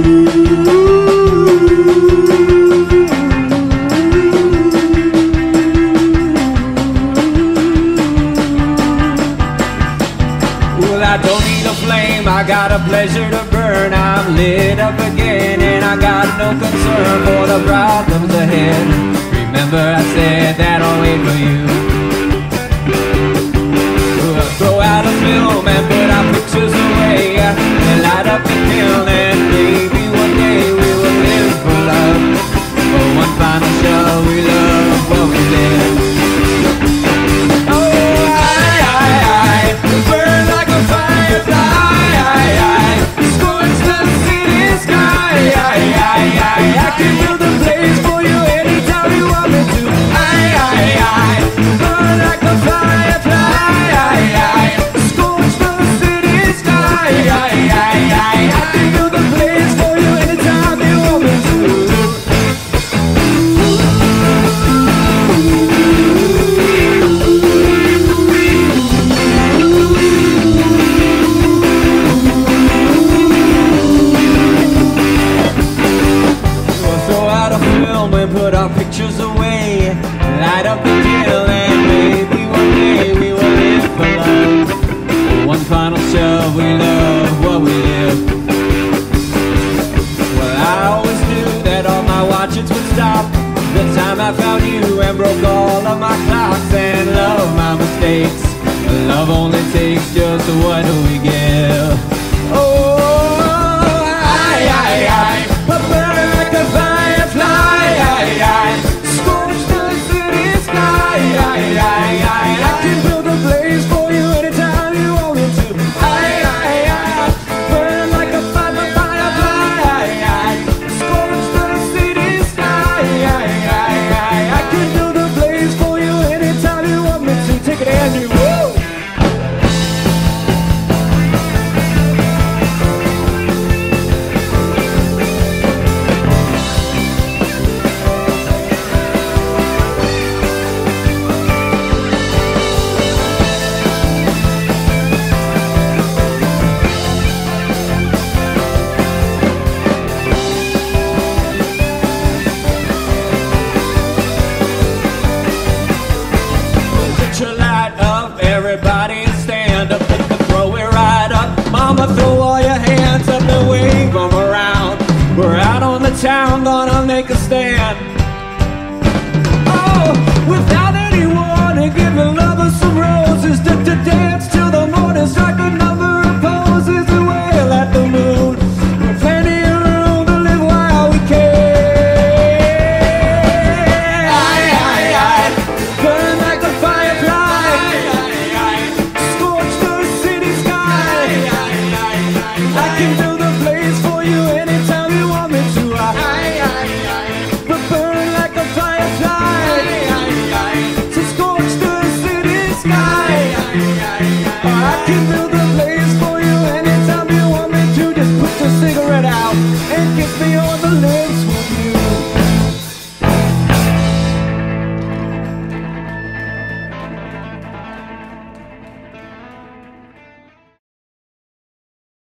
Well, I don't need a flame, I got a pleasure to burn. I'm lit up again, and I got no concern for the problems ahead. Put our pictures away. Light up the candle you and broke all of my clocks and love my mistakes. Love only takes just what we give. The town, gonna make a stand. Oh, without anyone and giving lovers some roses to, to dance till the morning, strike a number of poses and wail at the moon. With plenty of room to live while we can. I, I, I, burn like a firefly. Scorch the city sky. I can build